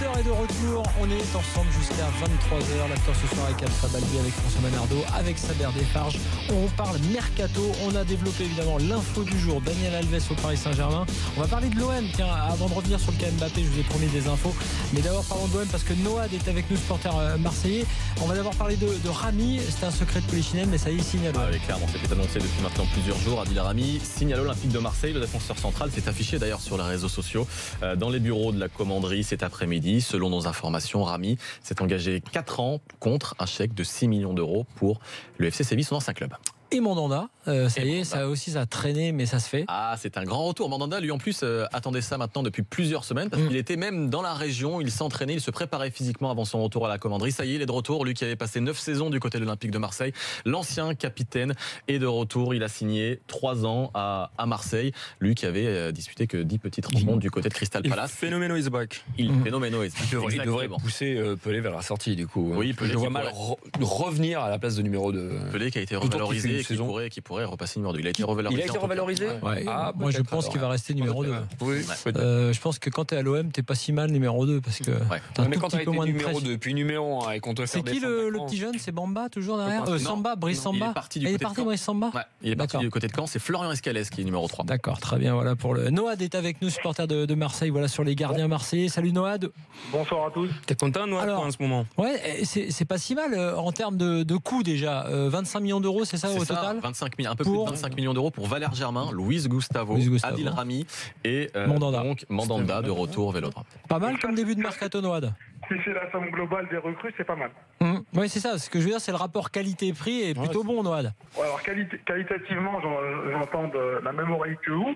L'after est de retour. On est ensemble jusqu'à 23h. L'after ce soir avec Alpha Balbi, avec François Manardo, avec Saber Desfarges. On parle mercato. On a développé évidemment l'info du jour. Daniel Alves au Paris Saint-Germain. On va parler de l'OM. Tiens, avant de revenir sur le cas Mbappé, je vous ai promis des infos. Mais d'abord, parlons de l'OM parce que Noad est avec nous, supporter euh, marseillais. On va d'abord parler de, de Rami. C'était un secret de Polichinelle, mais ça y est, l'OM. Ah oui, clairement, c'était annoncé depuis maintenant plusieurs jours. Adil Rami signe à l'Olympique de Marseille. Le défenseur central s'est affiché d'ailleurs sur les réseaux sociaux, euh, dans les bureaux de la commanderie cet après-midi. Selon nos informations, Rami s'est engagé 4 ans contre un chèque de 6 millions d'euros pour le FC Séville, son ancien club. Et Mandanda, euh, ça Et y est, Mandanda. ça aussi, ça a traîné, mais ça se fait. Ah, c'est un grand retour. Mandanda, lui en plus, euh, attendait ça maintenant depuis plusieurs semaines parce Mm. qu'il était même dans la région. Il s'entraînait, il se préparait physiquement avant son retour à la commanderie. Ça y est, il est de retour. Lui qui avait passé 9 saisons du côté de l'Olympique de Marseille, l'ancien capitaine est de retour. Il a signé 3 ans à, à Marseille. Lui qui avait euh, disputé que 10 petites rencontres du côté de Crystal Il Palace. phénoméno is back. Il phénoménal. Il devrait, il devrait pousser euh, Pelé vers la sortie du coup. Oui, Pelé je vois mal re- revenir à la place de numéro 2. Pelé qui a été D'autant qui saison. pourrait, qui pourrait repasser numéro 2. Il a été Il revalorisé. a été en tout cas. revalorisé Ouais. Ah, Moi, je pense qu'il va rester numéro 2. Oui, Ouais. peut-être. Euh, je pense que quand t'es à l'OM, t'es pas si mal numéro 2 parce que Ouais. t'as un mais tout quand peu été moins numéro pression. 2 puis numéro 1 et qu'on te fait C'est qui le, le petit jeune? C'est Bamba toujours derrière? Euh. Samba, Brice Samba il est parti du il est côté de parti Caen. Brice Samba Ouais, il est parti D'accord. du côté de Caen. C'est Florian Escalès qui est numéro 3. D'accord, très bien. Voilà pour le. Noad est avec nous, supporter de, Marseille. Voilà sur les gardiens marseillais. Salut Noad. Bonsoir à tous. T'es content, toi, en ce moment? Ouais, eh, c'est pas si mal euh, en termes de, de coûts déjà. Euh, 25 millions d'euros, c'est ça C'est au ça, total 25 000, un peu Pour- plus de 25 millions d'euros pour Valère Germain, Louise Gustavo, Gustavo. Adil Rami et euh, Mandanda. donc Mandanda de retour au Vélodrome. Pas mal comme début de mercato Noad. Si c'est la somme globale des recrues, c'est pas mal. Hum, Oui, c'est ça. Ce que je veux dire, c'est le rapport qualité-prix est plutôt bon, Noad. Ouais, alors qualité- qualitativement, j'en- j'entends la même oreille que vous.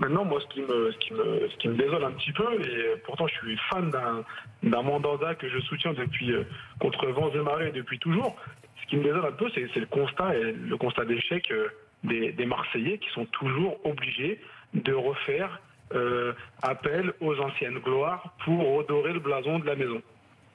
Maintenant, moi, ce qui me, ce qui me, ce qui me désole un petit peu, et pourtant je suis fan d'un, d'un Mandanda que je soutiens depuis euh, contre vents et marées depuis toujours. Ce qui me désole un peu, c'est, le constat et le constat d'échec euh, des, des Marseillais qui sont toujours obligés de refaire euh, appel aux anciennes gloires pour redorer le blason de la maison.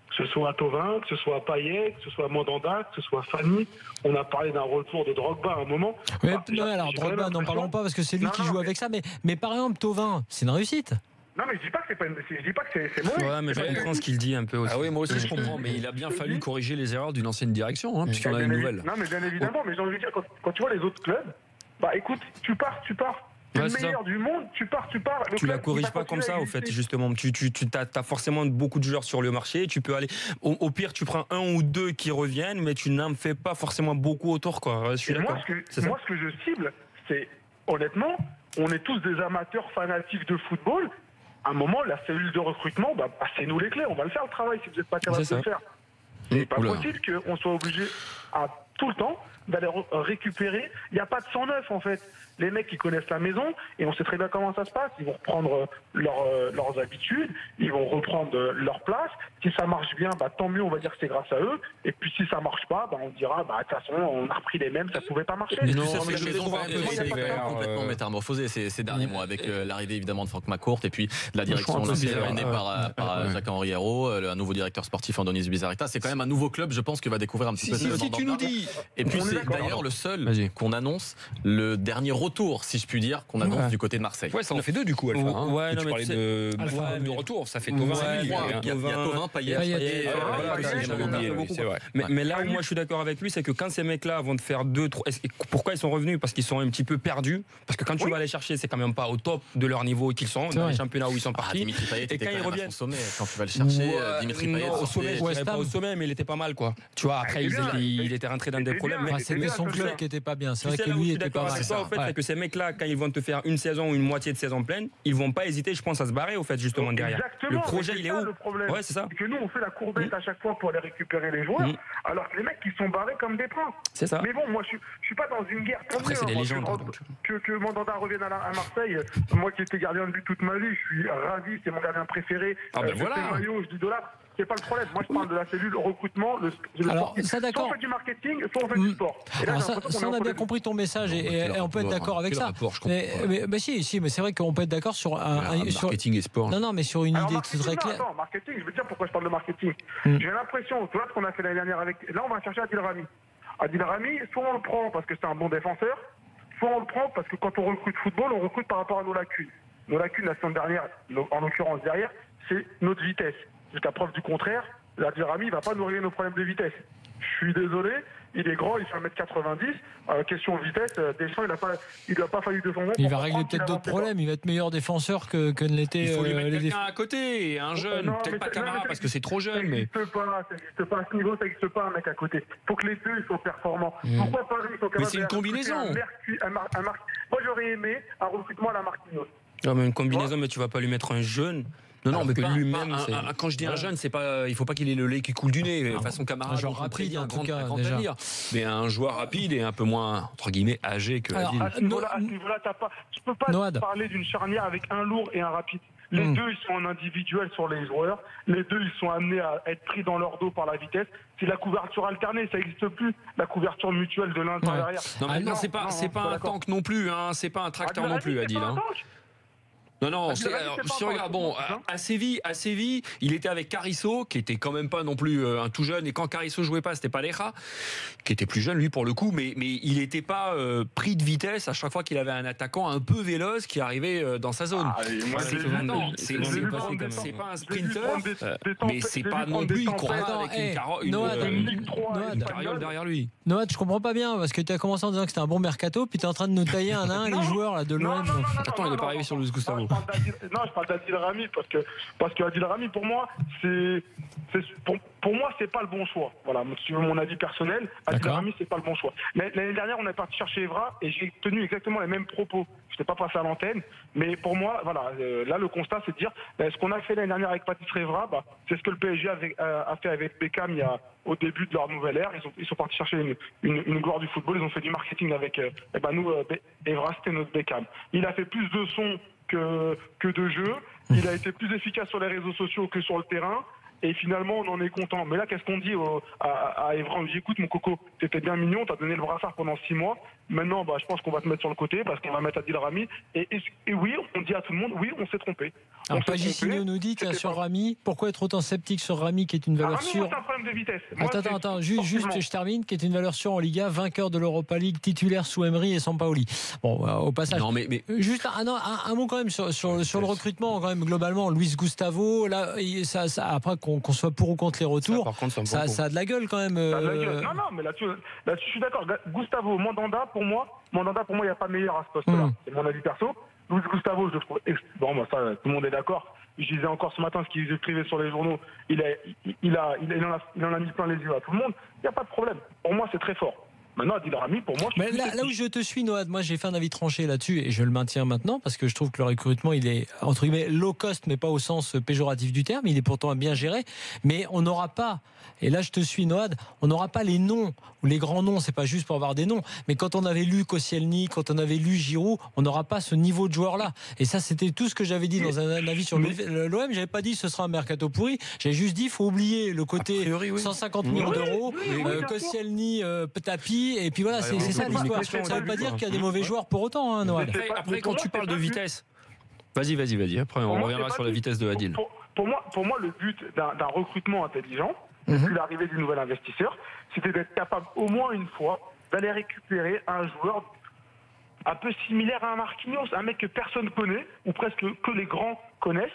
Que ce soit Tovin, que ce soit Payet, que ce soit Mandanda, que ce soit Fanny. On a parlé d'un retour de Drogba à un moment. Mais, Bah, non, alors Drogba, n'en parlons pas parce que c'est lui Non, qui non, joue mais- avec ça. Mais, mais par exemple, Tovin, c'est une réussite. Non, mais je dis pas que c'est pas une- je dis pas que c'est c'est mauvais. Ouais, mais je comprends ce qu'il dit un peu aussi. Ah oui, moi aussi je comprends, mais il a bien fallu corriger les erreurs d'une ancienne direction, hein, Bien puisqu'on a une nouvelle. Non, mais bien évidemment, mais j'ai envie de dire, quand, quand tu vois les autres clubs, bah écoute, tu pars, tu pars. T'es Ouais, le meilleur du monde, tu pars, tu pars. Le Tu la club, il corriges pas comme ça, au fait, justement. Tu, tu, tu as, forcément beaucoup de joueurs sur le marché. Tu peux aller. Au, au pire, tu prends un ou deux qui reviennent, mais tu n'en fais pas forcément beaucoup autour, quoi. Je suis ce que, ça. moi, ce que je cible, c'est honnêtement, on est tous des amateurs fanatiques de football. À un moment, la cellule de recrutement, bah, passez-nous les clés, on va le faire le travail si vous n'êtes pas capable de le faire. C'est pas Oula. possible qu'on soit obligé à tout le temps d'aller re- récupérer. Il n'y a pas de 109 en fait. Les mecs qui connaissent la maison et on sait très bien comment ça se passe. Ils vont reprendre euh, leur, euh, leurs habitudes, ils vont reprendre euh, leur place. Si ça marche bien, bah, tant mieux, on va dire que c'est grâce à eux. Et puis si ça marche pas, bah, on dira, bah, de toute façon, on a repris les mêmes, ça pouvait pas marcher. Mais Non, c'est je que les je ont trouve quand un même peu il y a pas de sévère, temps, complètement euh, métamorphosé ces, ces derniers mois avec euh, l'arrivée évidemment de Franck McCourt et puis de la direction menée par, euh, par euh. Jacques-Henri Hérault, euh, un nouveau directeur sportif Andonis Bizarreta. C'est quand même un nouveau club, je pense, que va découvrir un petit Si, peu si, tu nous dis. Et puis On est d'ailleurs le seul qu'on annonce le dernier retour, si je puis dire, qu'on annonce Ouais. du côté de Marseille. Ouais, ça en fait deux du coup, Alpha. hein. Ouais, Tu non, parlais tu sais- de, Alpha, ouais, de retour, ça fait Tovin, ouais, lui, Il y a, hein. il y a Tovin, Payet. Mais, là où moi je suis d'accord avec lui, c'est que quand ces mecs-là vont te faire deux, trois. Pourquoi ils sont revenus? Parce qu'ils sont un petit peu perdus. Parce que quand tu vas les chercher, c'est quand même pas au top de leur niveau qu'ils sont, dans les championnats où ils sont Ah, partis. Dimitri Payet Et quand ils reviennent-. Quand tu vas le chercher, euh, Dimitri Payet, non, au sommet, mais il était pas mal, quoi. Tu vois, après, il était rentré dans des problèmes. C'était son club qui était pas bien. C'est Tu vrai que lui était pas mal. toi, au fait, c'est que ces mecs-là, quand ils vont te faire une saison ou une moitié de saison pleine, ils vont pas hésiter, je pense, à se barrer, au fait, justement, derrière. Exactement. Le projet, il est c'est ça, où le problème. Ouais, c'est ça. Que nous, on fait la courbette à chaque fois pour aller récupérer les joueurs, Mm. alors que les mecs, ils sont barrés comme des princes. C'est ça. Mais bon, moi, je, suis- pas dans une guerre. Après, c'est des légendes, Que, Mandanda revienne à, Marseille, moi qui étais gardien de but toute ma vie, je suis ravi, c'est mon gardien préféré. Ah ben je voilà. je. C'est pas le problème. Moi, je parle de la cellule recrutement. Le, le Alors, sportif. ça, d'accord. Soit on fait du marketing, soit on fait du sport. Et là, Alors j'ai ça, l'impression ça, qu'on on a bien compris ton message et, et- Quel et on peut être d'accord avec ça. rapport, je comprends mais, si, si, mais c'est vrai qu'on peut être d'accord sur un, un- sur- Marketing et sport. non, non, mais sur une Alors, idée très non, claire. attends, marketing, je veux dire pourquoi je parle de marketing. Mm. J'ai l'impression, tu vois ce qu'on a fait l'année dernière avec. Là, on va chercher Adil Rami. Adil Rami, soit on le prend parce que c'est un bon défenseur, soit on le prend parce que quand on recrute football, on recrute par rapport à nos lacunes. Nos lacunes la semaine dernière, en l'occurrence derrière, c'est notre vitesse. Jusqu'à preuve du contraire, Adil Rami ne va pas nous régler nos problèmes de vitesse. Je suis désolé, il est grand, il fait 1m90. Euh, question vitesse, euh, Deschamps, il n'a pas, il lui a pas fallu défendre. Il va régler peut-être d'autres problèmes. Il va être meilleur défenseur que, que ne l'était. Il faut lui euh, mettre les quelqu'un à côté, un jeune, peut-être mais pas ça- Camara mais parce ça- que c'est trop Ça jeune, mais n'existe pas, ça n'existe pas. À ce niveau, ça n'existe pas, un mec à côté. Il faut que les deux soient performants. Pourquoi Paris sont capables c'est une combinaison. Un Mercu- un Mar- un Mar- Moi, j'aurais aimé un recrutement à la Marquinhos. Non, mais une combinaison, mais tu vas pas lui mettre un jeune. Non, non, Alors mais que pas- lui-même, pas quand je dis un jeune, c'est pas, il faut pas qu'il ait le lait qui coule du nez, façon Camara, un joueur rapide, un tout grand- cas, mais un joueur rapide et un peu moins entre guillemets âgé que Alors, Adil. À ce niveau-là, à ce niveau-là, t'as pas, tu peux pas Noad. parler d'une charnière avec un lourd et un rapide. Les Hmm. deux, ils sont en individuel sur les joueurs. Les deux, ils sont amenés à être pris dans leur dos par la vitesse. C'est la couverture alternée, ça n'existe plus. La couverture mutuelle de l'un dans Ouais. derrière. Non, mais Ah, non, non, c'est pas, non, c'est pas pas un tank non plus, hein, c'est pas un tracteur non plus, Adil. Hein. Non, non, Adil c'est- alors, si on regarde, bon, bon, à, à Séville, à Séville, il était avec Carisso, qui était quand même pas non plus euh, un tout jeune, et quand Carisso jouait pas, c'était pas Leja, qui était plus jeune lui pour le coup, mais, mais il n'était pas euh, pris de vitesse à chaque fois qu'il avait un attaquant un peu véloce qui arrivait euh, dans sa zone. Ah, moi, c'est pas- c'est un sprinter, mais c'est pas non plus, il avec une, caro- une, Noah, Adam, Ligue 3, Noad. une carriole derrière lui. Noad, je comprends pas bien parce que tu as commencé en disant que c'était un bon mercato, puis tu es en train de nous tailler un à un les joueurs là, de l'OM. Attends, il est non, pas arrivé sur. Luis Gustavo. Non, je parle d'Adil- Non, je parle d'Adil Rami parce que parce que Adil Rami pour moi c'est c'est pour, pour moi c'est pas le bon choix. Voilà, veux mon avis personnel, Adil. Rami c'est pas le bon choix. L'année dernière on est parti chercher Evra et j'ai tenu exactement les mêmes propos. Je n'étais pas passé à l'antenne, mais pour moi voilà euh, là le constat c'est de dire euh, ce qu'on a fait l'année dernière avec Patrice Evra, bah, c'est ce que le PSG avait, euh, a fait avec Beckham il y a au début de leur nouvelle ère. Ils, ont, ils sont partis chercher une, une, une gloire du football. Ils ont fait du marketing avec. euh, eh ben nous, euh, Evra, c'était notre Beckham. Il a fait plus de sons que, que de jeux. Il a été plus efficace sur les réseaux sociaux que sur le terrain. Et finalement, on en est content. Mais là, qu'est-ce qu'on dit au- à, à Evra On lui dit écoute, mon coco, t'étais bien mignon, t'as donné le brassard pendant six mois. Maintenant, bah, je pense qu'on va te mettre sur le côté parce qu'on va mettre Adil Rami. Et, et, et oui, on dit à tout le monde oui, on s'est trompé. On Alors, trompé. nous dit sur Rami, pourquoi être autant sceptique sur Rami qui est une Ah, valeur Rami, moi, sûre c'est un problème de vitesse. Moi, Attends, attends, attends, juste, juste, je termine, qui est une valeur sûre en Liga, vainqueur de l'Europa League, titulaire sous Emery et Sampaoli. Bon, euh, au passage. Non, mais, mais Juste un, non, un, un mot quand même sur, sur, sur le recrutement, quand même, globalement, Luis Gustavo, là, il- ça, ça, après qu'on soit pour ou contre les Ça, retours, par contre, ça, a de la gueule quand même. Ça a de la euh, gueule. Non, non, mais là-dessus, là-dessus, je suis d'accord. Gustavo, Mandanda, pour moi, Mandanda, pour moi, il n'y a pas meilleur à ce poste-là. Mm. C'est mon avis perso. Luis Gustavo, je trouve. Bon, bah, ça, tout le monde est d'accord. Je disais encore ce matin ce qu'il écrivait sur les journaux. Il, a, il, il a, il, en a, il en a mis plein les yeux à tout le monde. Il n'y a pas de problème. Pour moi, c'est très fort. Maintenant, Adil Rami, pour moi, je Mais là, où je te suis, Noad, moi j'ai fait un avis tranché là-dessus et je le maintiens maintenant parce que je trouve que le recrutement il est entre guillemets low cost, mais pas au sens péjoratif du terme. Il est pourtant bien géré, mais on n'aura pas. Et là, je te suis, Noad. On n'aura pas les noms ou les grands noms. C'est pas juste pour avoir des noms, mais quand on avait lu Koscielny, quand on avait lu Giroud, on n'aura pas ce niveau de joueur-là. Et ça, c'était tout ce que j'avais dit dans un, avis sur l'OM. J'avais pas dit ce sera un mercato pourri. J'avais juste dit faut oublier le côté A priori, oui. 150 millions Oui, d'euros, oui, oui, euh. Koscielny, euh, et puis voilà, c'est ça l'histoire. Ça pas veut pas dire qu'il y a des hein. mauvais joueurs pour autant, hein, Noël. Après, quand tu parles de vitesse, vas-y, vas-y, vas-y. Après, on reviendra sur la vitesse de Adil. Pour, pour moi, pour moi, le but d'un d'un recrutement intelligent, Mhm. depuis l'arrivée du nouvel investisseur, c'était d'être capable au moins une fois d'aller récupérer un joueur un peu similaire à un Marquinhos, un mec que personne connaît, ou presque que les grands connaissent,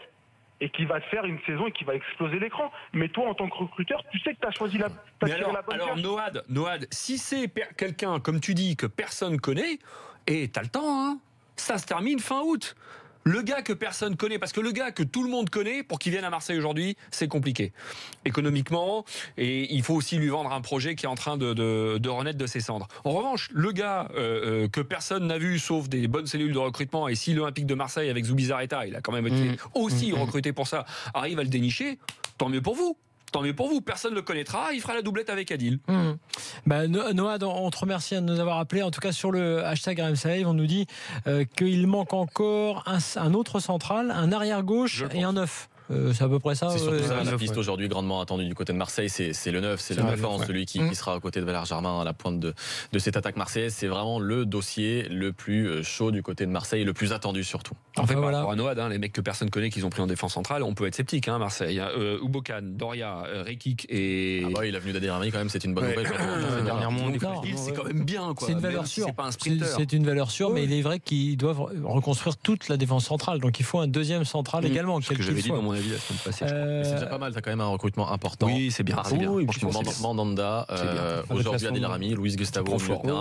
et qui va te faire une saison et qui va exploser l'écran. Mais toi, en tant que recruteur, tu sais que tu as choisi la, tiré alors, la bonne alors. Noad, Noad, si c'est quelqu'un, comme tu dis, que personne connaît, et t'as le temps, hein, ça se termine fin août. Le gars que personne connaît, parce que le gars que tout le monde connaît, pour qu'il vienne à Marseille aujourd'hui, c'est compliqué. Économiquement, et il faut aussi lui vendre un projet qui est en train de, de- de renaître de ses cendres. En revanche, le gars euh, euh, que personne n'a vu, sauf des bonnes cellules de recrutement, et si l'Olympique de Marseille avec Zubizarreta, il a quand même été Mmh. aussi recruté pour ça, arrive à le dénicher, tant mieux pour vous. Tant mieux pour vous, personne ne le connaîtra, il fera la doublette avec Adil. Hum. Bah, No- Noad, on te remercie de nous avoir appelé. En tout cas, sur le hashtag RMC Live, on nous dit euh, qu'il manque encore un, un autre central, un arrière-gauche et un neuf. Euh, c'est à peu près ça. C'est surtout euh, ça, la piste ouais. aujourd'hui grandement attendue du côté de Marseille, c'est le 9, c'est le C'est 9 le ans, neuf, ouais. celui qui, Mm. qui sera à côté de Valère Germain à la pointe de, de cette attaque marseillaise. C'est vraiment le dossier le plus euh, chaud du côté de Marseille le plus attendu surtout. En fait, par voilà. rapport à Noad, hein, les mecs que personne connaît qu'ils ont pris en défense centrale, on peut être sceptique, hein, Marseille. hein. Euh, Ubokan, Doria, euh, Rekik et. Ah bah, il a venu d'Adir Rami quand même, c'est une bonne Ouais. nouvelle. dernièrement, c'est quand même bien, quoi. C'est une valeur sûre. C'est pas un C'est sprinter. c'est une valeur sûre, mais il est vrai qu'ils doivent reconstruire toute la défense centrale. Donc il faut un deuxième central également, Ce quel que j'avais qu'il dit soit. dans mon avis, la semaine passée. Euh, C'est déjà pas mal, t'as quand même un recrutement important. Oui, c'est bien. c'est bien. oui. Mandanda, euh, aujourd'hui la Adil. Rami, Luis Gustavo,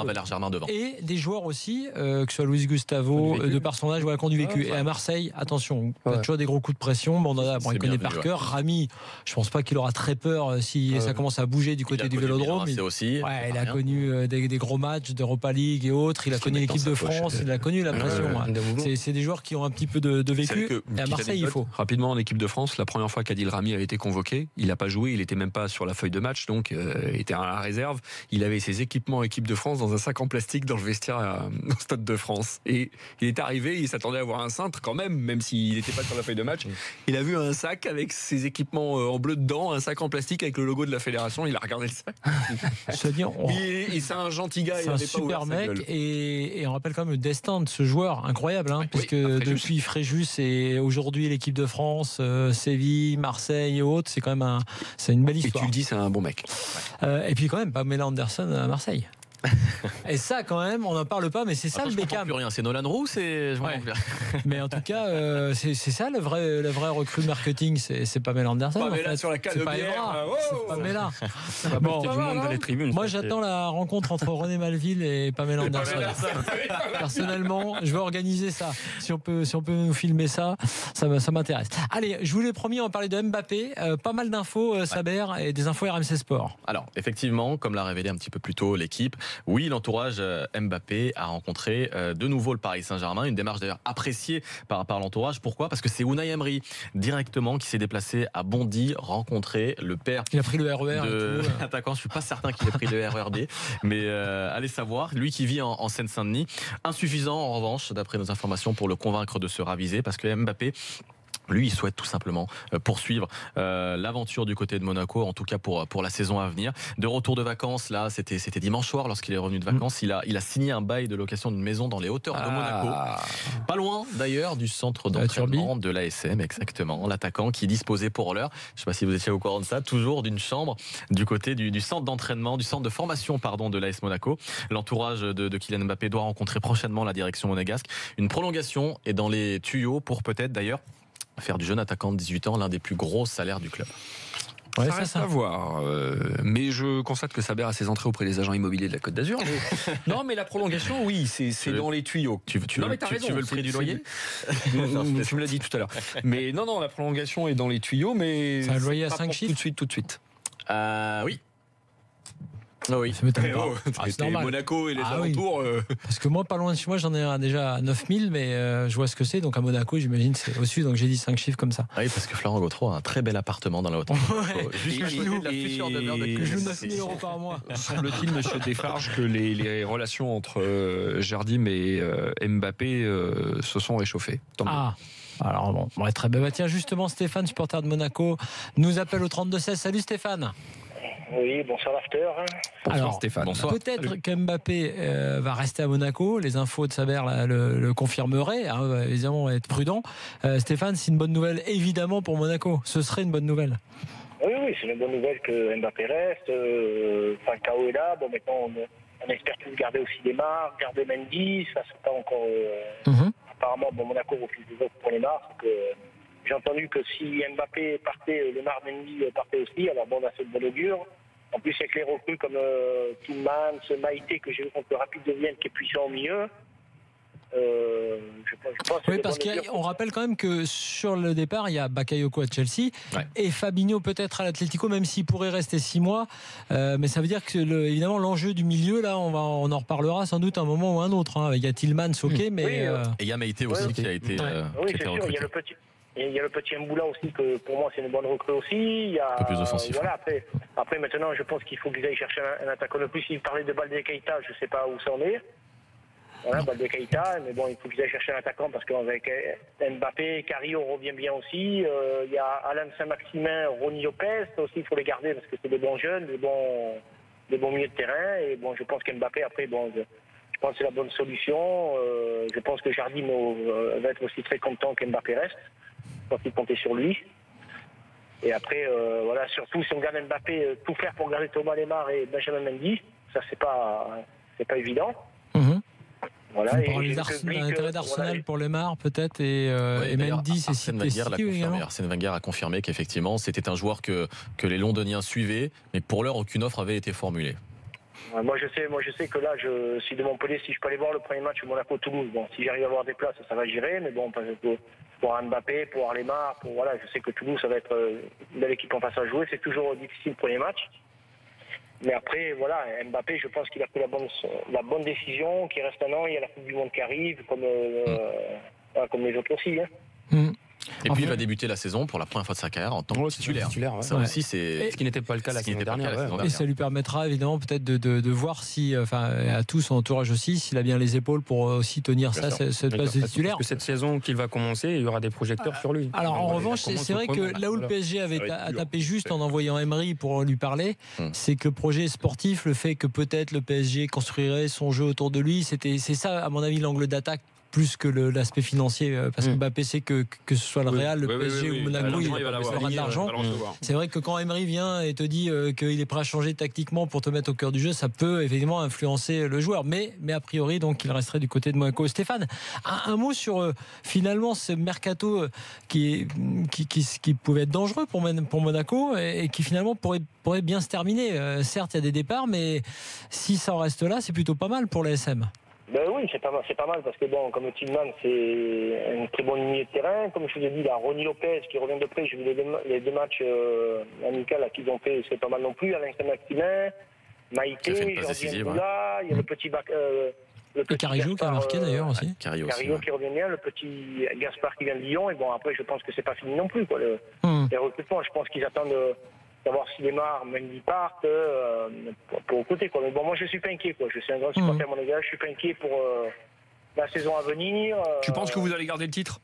Valère Germain devant. Et des joueurs aussi, euh, que ce soit Luis Gustavo, vécu. euh, de par son âge, voilà, conduit vécu. Ah, et à Marseille, attention, Ouais. toujours des gros coups de pression. Mandanda, bon, il connaît par cœur. Rami, je pense pas qu'il aura très peur si ça commence à bouger du côté du Vélodrome. Il- aussi. Ouais, il pas a connu des, gros matchs d'Europa League et autres. Il a connu l'équipe de. France. Il a connu la pression. C'est- des joueurs qui ont un petit peu de, vécu. à Marseille, il faut. Rapidement, en équipe de France, la première fois qu'Adil Rami a été convoqué, il n'a pas joué, il n'était même pas sur la feuille de match, donc euh, il était à la réserve. Il avait ses équipements équipe de France dans un sac en plastique dans le vestiaire à- au Stade de France. Et il est arrivé, il s'attendait à voir un cintre quand même, même s'il n'était pas sur la feuille de match. Il a vu un sac avec ses équipements euh, en bleu dedans, un sac en plastique avec le logo de la fédération. Il a regardé le sac. Se dire, on- c'est un gentil gars. il C'est un super mec et, et on rappelle quand même le destin de ce joueur incroyable, hein, puisque à Fréjus. depuis Fréjus et aujourd'hui l'équipe de France, euh, Séville, Marseille et autres, c'est quand même un, c'est une belle Et tu histoire. le dis, c'est un bon mec. Euh, et puis quand même Pamela Anderson à Marseille. et ça quand même, on n'en parle pas, mais c'est ça Attends, le je Beckham. plus rien. C'est Nolan Roux, c'est. je Ouais. Mais en tout cas, euh, c'est c'est ça le vrai, le vrai recrue marketing, c'est c'est Pamela Anderson. en Pamela fait. sur la C'est canne pas de bière. Bon, du monde dans les tribunes. Moi, j'attends la rencontre entre René Malville et Pamela Anderson. Personnellement, je vais organiser ça. Si on peut, si on peut nous filmer ça, ça m'intéresse. Allez, je vous l'ai promis, on va parler de Mbappé. Euh, pas mal d'infos, euh, Saber, et des infos RMC Sport. Alors, effectivement, comme l'a révélé un petit peu plus tôt l'équipe, oui, l'entourage euh, Mbappé a rencontré euh, de nouveau le Paris Saint-Germain. Une démarche d'ailleurs appréciée par, par l'entourage. Pourquoi? Parce que c'est Unai Emery directement qui s'est déplacé à Bondy rencontrer le père Il a pris le RER de tout. l'attaquant. Je suis pas certain qu'il ait pris le RERB, mais euh, allez savoir. Lui qui vit en, en Seine-Saint-Denis, insuffisant en revanche, d'après nos informations, pour le convaincre de se raviser, parce que Mbappé. Lui, il souhaite tout simplement euh, poursuivre euh, l'aventure du côté de Monaco, en tout cas pour, pour la saison à venir. De retour de vacances, là, c'était c'était dimanche soir lorsqu'il est revenu de vacances. Il, a, il a signé un bail de location d'une maison dans les hauteurs de Monaco. Ah. Pas loin d'ailleurs du centre La d'entraînement de l'ASM, exactement. L'attaquant qui disposait pour l'heure, je ne sais pas si vous étiez au courant de ça, toujours d'une chambre du côté du, du centre d'entraînement, du centre de formation pardon, de l'AS Monaco. L'entourage de, de Kylian Mbappé doit rencontrer prochainement la direction monégasque. Une prolongation est dans les tuyaux pour peut-être d'ailleurs faire du jeune attaquant de 18 ans l'un des plus gros salaires du club. Ouais, ça ça, reste ça. à voir. euh, mais je constate que Saber a ses entrées auprès des agents immobiliers de la Côte d'Azur. mais- non, mais la prolongation, oui, c'est dans les tuyaux. Tu, veux- tu Non, veux, mais t'as tu- veux le prix c'est- du loyer tu me l'as dit tout à l'heure. Mais non, non, la prolongation est dans les tuyaux, mais C'est un loyer à pas cinq pour chiffres Tout de suite, tout de suite. Euh, Oui. Ah oui. Ça m'étonne Eh pas. oh, Ah, c'est. Monaco et les Ah oui. alentours. euh, Parce que moi, pas loin de chez moi, j'en ai un déjà à 9000, mais euh, je vois ce que c'est. Donc à Monaco, j'imagine, c'est au sud. Donc j'ai dit 5 chiffres comme ça. Ah Oui, parce que Florent Gautreau a un très bel appartement dans la haute. Ouais. Juste Et- à côté de la et- future demeure de et- Que je joue Kylian 9000 euros par mois. Semble-t-il, monsieur Desfarges, que les, les relations entre euh, Jardim et euh, Mbappé euh, se sont réchauffées. Tant mieux. Ah. Alors bon, ouais, très bien. Bah, tiens, justement, Stéphane, supporter de Monaco, nous appelle au 32-16. Salut Stéphane. Oui, bonsoir l'after. Bonsoir alors, Stéphane. bonsoir. Peut-être qu'Mbappé euh, va rester à Monaco. Les infos de Saber là, le, le confirmeraient. hein, va évidemment, être prudent. Euh, Stéphane, c'est une bonne nouvelle, évidemment, pour Monaco. Ce serait une bonne nouvelle. Oui, oui, c'est une bonne nouvelle que Mbappé reste. Euh, Falcao est là. Bon, maintenant, on, on espère tous garder aussi Neymar, garder Mendy. Ça, c'est pas encore. euh, Mhm. apparemment, bon, Monaco refuse des offres pour Neymar. Donc, euh, j'ai entendu que si Mbappé partait, euh, Neymar, Mendy euh, partait aussi. Alors, bon, là, c'est de bonne augure. En plus, avec les recrues comme euh, Tillmans, Maïté, que j'ai vu contre le Rapide de Vienne, qui est puissant au milieu. Euh, je, pense- je pense que Oui, parce qu'on rappelle quand même que sur le départ, il y a Bakayoko à Chelsea Ouais. et Fabinho peut-être à l'Atlético, même s'il pourrait rester six mois. Euh, mais ça veut dire que le- évidemment l'enjeu du milieu, là, on, va, on en reparlera sans doute un moment ou un autre. hein. Il y a Tillmans, ok, mais Oui, euh, euh, Et il y a Maïté aussi Ouais, qui a été, Ouais. euh, Oui, qui a c'est été sûr. Il y recruté. a le petit. Et Il y a le petit Mboula aussi, que pour moi c'est une bonne recrue aussi. Il y a, Un peu plus offensif, Voilà, après, après, maintenant, je pense qu'il faut qu'ils aillent chercher un, un attaquant de plus. Il parlait de Baldé Keita, je ne sais pas où ça en est. Voilà, Baldé Keita, mais bon, il faut qu'ils aillent chercher un attaquant parce qu'avec euh, Mbappé, Carillo revient bien aussi. Euh, il y a Alain Saint-Maximin, Ronny Lopez, aussi, il faut les garder parce que c'est des bons jeunes, des bons, des bons milieux de terrain. Et bon, je pense qu'Mbappé, après, bon, je, je pense que c'est la bonne solution. Euh, je pense que Jardim va être aussi très content qu'Mbappé reste. Pense qu'il comptait sur lui. Et après, euh, voilà, surtout si on garde Mbappé, euh, tout faire pour garder Thomas Lemar et Benjamin Mendy, ça c'est pas, c'est pas évident. mhm. Voilà, d'Arsenal- euh, d'Arsenal voilà, pour Lemar peut-être et, euh, Ouais, et Mendy c'est confirmé. également. Arsène Wenger a confirmé qu'effectivement, c'était un joueur que, que les Londoniens suivaient, mais pour l'heure, aucune offre avait été formulée. Ouais, moi je sais, moi je sais que là, je suis de Montpellier, si je peux aller voir le premier match Monaco-Toulouse, bon, si j'arrive à avoir des places, ça va gérer, mais bon, parce que pour un Mbappé, pour Arlemar, pour voilà, je sais que Toulouse, ça va être euh, une belle équipe en face à jouer, c'est toujours difficile le premier match. Mais après, voilà, Mbappé, je pense qu'il a pris la bonne, la bonne décision, qu'il reste un an, il y a la Coupe du Monde qui arrive, comme, euh, voilà, comme les autres aussi. Hein. Hmm. Et puis, il va débuter la saison pour la première fois de sa carrière en tant que titulaire. titulaire, ouais. Ça Ouais. aussi, c'est. Ce qui n'était pas le cas la saison dernière. ouais. saison Et dernière. ça lui permettra évidemment peut-être de, de- de voir si, enfin, à tout son entourage aussi, s'il a bien les épaules pour euh, aussi tenir Bien ça, sûr. cette, place de Parce titulaire. que cette saison qu'il va commencer, il y aura des projecteurs sur lui. Alors en revanche, c'est vrai que là où le. PSG avait tapé juste en envoyant Emery pour lui parler, Hmm. c'est que le projet sportif, le fait que peut-être le PSG construirait son jeu autour de lui, c'était c'est ça à mon avis l'angle d'attaque plus que l'aspect financier euh, parce que Hmm. Mbappé sait que que ce soit le Oui. Real, le Oui, oui, PSG oui, ou. Monaco, il, aura de l'argent. C'est vrai que quand Emery vient et te dit euh, qu'il est prêt à changer tactiquement pour te mettre au cœur du jeu, ça peut évidemment influencer le joueur. Mais, mais a priori, donc, il resterait du côté de Monaco. Stéphane, un, un mot sur euh, finalement ce mercato qui, qui, qui, qui pouvait être dangereux pour, pour Monaco et, et qui finalement pourrait, pourrait bien se terminer. Euh, certes, il y a des départs, mais si ça en reste là, c'est plutôt pas mal pour l'ASM. Ben oui, c'est pas mal, c'est pas mal parce que bon, comme Tillman, c'est un très bon milieu de terrain. Comme je vous ai dit, là, Ronnie Lopez qui revient de près, j'ai vu les deux, les deux matchs euh, amicaux qu'ils ont fait, c'est pas mal non plus. Alain Saint-Maximin, Maïté, Jordi il y a le petit bac, euh, le Et petit qui a marqué euh, d'ailleurs aussi. Cario aussi. Carillo ouais. qui revient bien, le petit Gaspard qui vient de Lyon. Et bon, après, je pense que c'est pas fini non plus. Quoi, le, Hmm. les recrutements, je pense qu'ils attendent de savoir si les marres, Mendy partent, euh, pour, pour côté. Quoi. Mais bon, moi, je suis pas inquiet. Quoi. Je suis un grand supporter, mon gars. Je suis pas inquiet pour euh, la saison à venir. euh, Tu penses que vous allez garder le titre?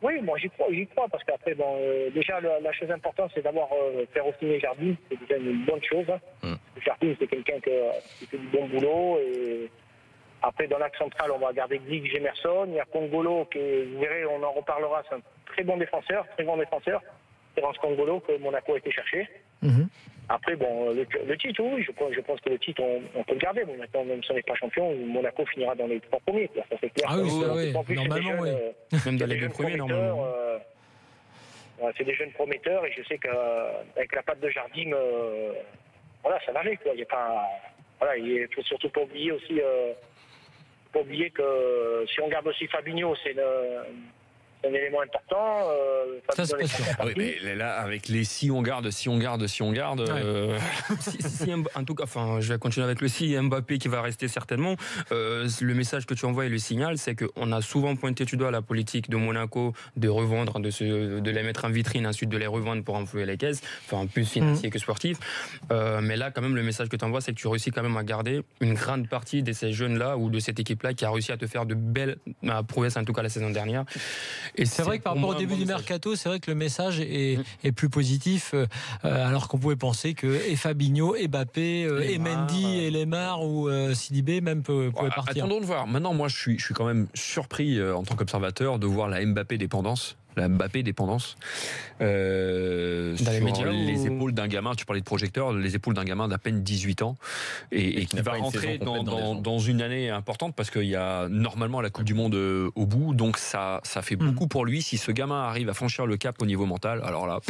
Oui, moi, j'y crois, j'y crois. Parce qu'après, bon, euh, déjà, la, la chose importante, c'est d'avoir fait signer Jardine. C'est déjà une bonne chose. Hein. Mm. Jardine, c'est quelqu'un que- qui fait du bon boulot. Et après, dans l'axe central, on va garder Glig, Gemerson. Il y a Congolo, qui, est- vous verrez, on en reparlera. C'est un très bon défenseur, très bon défenseur. Terence Congolo, que Monaco a été chercher. Mhm. Après, bon, le, le titre, oui, je pense, je pense que le titre, on, on peut le garder. Mais maintenant, même si on n'est pas champion, Monaco finira dans les trois premiers. Ça, c'est clair. Ah oui, Euh, ça, oui. plus, Normalement, jeunes, oui. euh, Même dans c'est les des deux jeunes premiers, prometteurs, normalement. euh, ouais, c'est des jeunes prometteurs et je sais qu'avec la patte de Jardim, euh, voilà, ça va aller. Quoi. Il y a pas, voilà, il faut surtout pas oublier aussi, euh, pas oublier que si on garde aussi Fabinho, c'est le- c'est un élément important. euh, Ça, c'est sûr. Ah oui, mais là, avec les si on garde, si on garde, si on garde. euh, si- si Mb- en tout cas, enfin, je vais continuer avec le si Mbappé qui va rester certainement. euh, le message que tu envoies et le signal, c'est qu'on a souvent pointé du doigt la politique de Monaco de revendre, de, se, de les mettre en vitrine, ensuite de les revendre pour enflouer les caisses, enfin plus financier que sportif. Euh, mais là, quand même, le message que tu envoies, c'est que tu réussis quand même à garder une grande partie de ces jeunes-là ou de cette équipe-là qui a réussi à te faire de belles prouesses, en tout cas la saison dernière. Et C'est vrai que par rapport au début bon du message. mercato, c'est vrai que le message est, Mm. est plus positif, euh, euh, alors qu'on pouvait penser que et Fabinho, et Mbappé, euh, et Mendy, et Lemar ou Sidibé même pouvaient Ouais, partir. Attendons de voir. Maintenant, moi, je suis, je suis quand même surpris en tant qu'observateur de voir la Mbappé dépendance. La Mbappé dépendance. Euh, Dans les sur médias les ou- épaules d'un gamin, tu parlais de projecteur, les épaules d'un gamin d'à peine 18 ans et, et qui va rentrer dans, une année importante parce qu'il y a normalement la Coupe du Monde euh, au bout. Donc ça, ça fait beaucoup pour lui. Si ce gamin arrive à franchir le cap au niveau mental, alors là,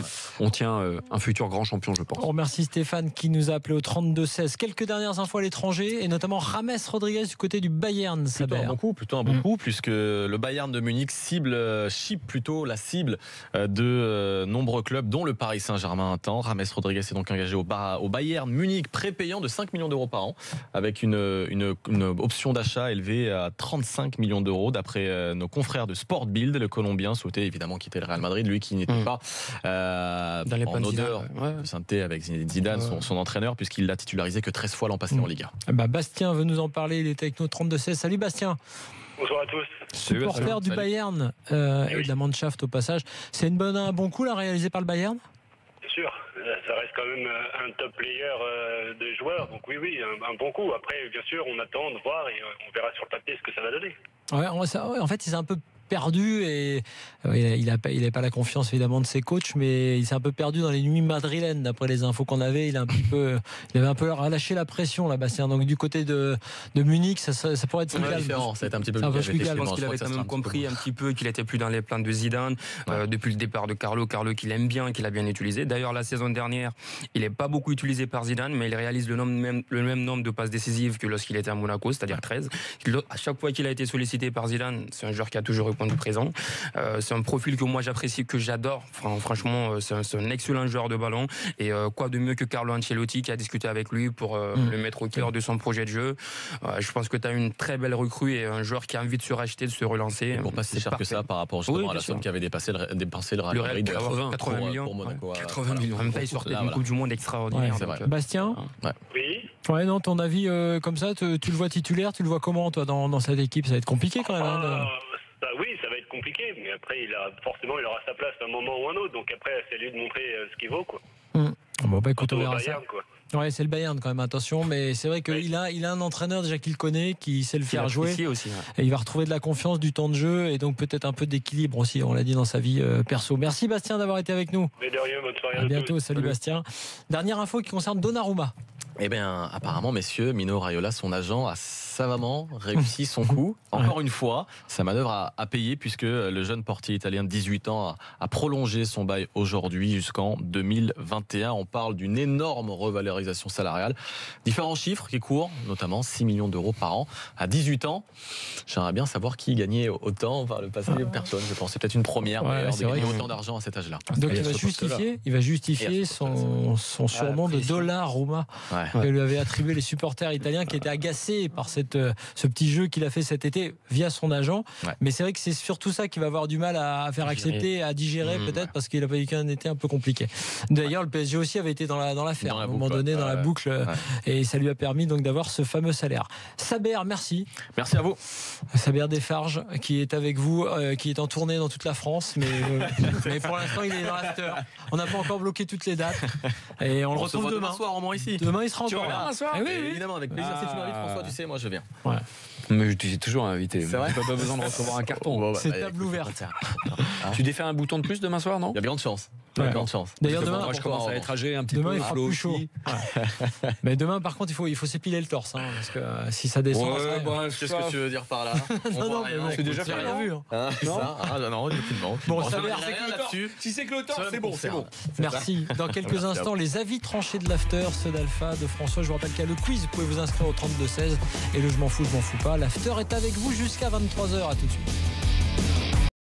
on tient euh, un futur grand champion, je pense. On remercie Stéphane qui nous a appelé au 32-16. Quelques dernières infos à l'étranger, et notamment Rames Rodriguez du côté du Bayern, Plutôt un bon coup, plutôt un bon coup, puisque le Bayern de Munich cible, euh, chip plutôt la cible euh, de euh, nombreux clubs, dont le Paris Saint-Germain un temps. Rames Rodriguez est donc engagé au, Ba- au Bayern Munich, prépayant de 5 millions d'euros par an, avec une, une, une option d'achat élevée à 35 millions d'euros, d'après euh, nos confrères de Sport Build. Le Colombien souhaitait évidemment quitter le Real Madrid, lui qui n'était Mm. pas euh, Dans les en odeur ouais. de sainteté avec Zinedine Zidane, son, son entraîneur, puisqu'il l'a titularisé que 13 fois l'an passé Mm. en Liga. Bah, Bastien veut nous en parler, il est avec nous au 32-16. Salut Bastien, Bonsoir à tous. Supporter du Salut. Bayern euh, Eh et oui. de la Mannschaft au passage. C'est une bonne, un bon coup là réalisé par le Bayern? C'est sûr, ça reste quand même euh, un top player euh, de joueur, donc oui, oui, un, un bon coup. Après, bien sûr, on attend de voir et on verra sur le papier ce que ça va donner. Ouais, on- ça- ouais, en fait, c'est un peu perdu et il n'a il a pas la confiance évidemment de ses coachs, mais il s'est un peu perdu dans les nuits madrilènes d'après les infos qu'on avait. Il a un petit peu, il avait un peu relâché la pression là, Bastien. Donc du côté de, de Munich, ça, ça, pourrait être plus différent. Ça va être un petit peu plus, plus calme. Je pense qu'il avait quand même compris un petit peu qu'il était plus dans les plans de Zidane euh, depuis le départ de Carlo. Carlo qu'il aime bien, qu'il a bien utilisé. D'ailleurs, la saison dernière, il n'est pas beaucoup utilisé par Zidane, mais il réalise le, nombre, même, le même nombre de passes décisives que lorsqu'il était à Monaco, c'est-à-dire 13. À chaque fois qu'il a été sollicité par Zidane, c'est un joueur qui a toujours répondu présent. Euh, c'est un profil que moi j'apprécie, que j'adore. franchement, euh, c'est un, excellent joueur de ballon. Et euh, quoi de mieux que Carlo Ancelotti qui a discuté avec lui pour mm. le mettre au cœur de son projet de jeu. je pense que tu as une très belle recrue et un joueur qui a envie de se racheter, de se relancer. Et pour pas si cher que ça par rapport justement à la somme qui avait dépassé le, Real Madrid 80, 80 millions. Pour Monaco, 80 millions. En même temps, il sortait d'une Coupe du Monde extraordinaire. Bastien? Oui. Ouais, non, ton avis comme ça, tu, le vois titulaire, tu le vois comment toi dans, dans cette équipe? Ça va être compliqué quand même. Hein, ah, bah oui, ça va être compliqué, mais après, il a, forcément, il aura sa place à un moment ou un autre. Donc après, c'est lui de montrer euh, ce qu'il vaut. Quoi. Mmh. Bon, bah écoute, on verra ça. Ouais, c'est le Bayern quand même, attention, mais c'est vrai qu'il a, il a un entraîneur déjà qu'il connaît, qui sait le faire jouer. Aussi, Et il va retrouver de la confiance, du temps de jeu et donc peut-être un peu d'équilibre aussi, on l'a dit dans sa vie euh, perso. Merci Bastien d'avoir été avec nous. Mais de rien, bonne soirée. À, bientôt, salut, salut, Bastien. Dernière info qui concerne Donnarumma. Eh bien, apparemment, messieurs, Mino Raiola, son agent, a savamment réussi son coup. Encore une fois, sa manœuvre a, a, payé puisque le jeune portier italien de 18 ans a, prolongé son bail aujourd'hui jusqu'en 2021. On parle d'une énorme revalorisation salariale. Différents chiffres qui courent, notamment 6 millions d'euros par an. À 18 ans, j'aimerais bien savoir qui gagnait autant par le passé. Personne, je pense. C'est peut-être une première ouais, de gagner autant d'argent à cet âge-là. Donc il va, justifier, il va justifier son, son surnom de dollar Roma que lui avaient attribué les supporters italiens qui étaient agacés par cette, euh, ce petit jeu qu'il a fait cet été via son agent. Mais c'est vrai que c'est surtout ça qui va avoir du mal à faire accepter, à digérer mmh, peut-être parce qu'il a pas eu qu'un été un peu compliqué. D'ailleurs, le PSG aussi avait été dans la dans l'affaire à un moment donné dans la boucle et ça lui a permis donc d'avoir ce fameux salaire. Saber, merci. Merci à vous. Saber Desfarges qui est avec vous, euh, qui est en tournée dans toute la France, mais, euh, mais pour l'instant il est dans l'after. On n'a pas encore bloqué toutes les dates et on, le retrouve demain. soir au moins ici. Demain il sera tu encore soir eh oui, évidemment, avec plaisir. Si tu m'invites, François, tu sais, moi je viens. Ouais. Mais tu es toujours invité. C'est vrai. Pas besoin de recevoir un carton. Bah, c'est table ouverte. Tu défais un bouton de plus demain soir, non? Il y a bien de chance. D'ailleurs, demain, moi, je commence à être âgé un petit demain, peu. il fera plus chaud. Mais demain, par contre, il faut, il faut s'épiler le torse, hein, parce que euh, si ça descend. Ouais, bah, Qu'est-ce que tu veux dire par là Non, non, mais c'est déjà fait. rien vu. Hein. Hein, non, ah, non, aucunement. Bon, ça Si c'est que le torse, c'est bon, c'est bon. Merci. Dans quelques instants, les avis tranchés de l'after, ceux d'Alpha, de François. Je vous rappelle qu'il y a le quiz. Vous pouvez vous inscrire au 32-16. Et le je m'en fous, je m'en fous pas. L'after est avec vous jusqu'à 23h. À tout de suite.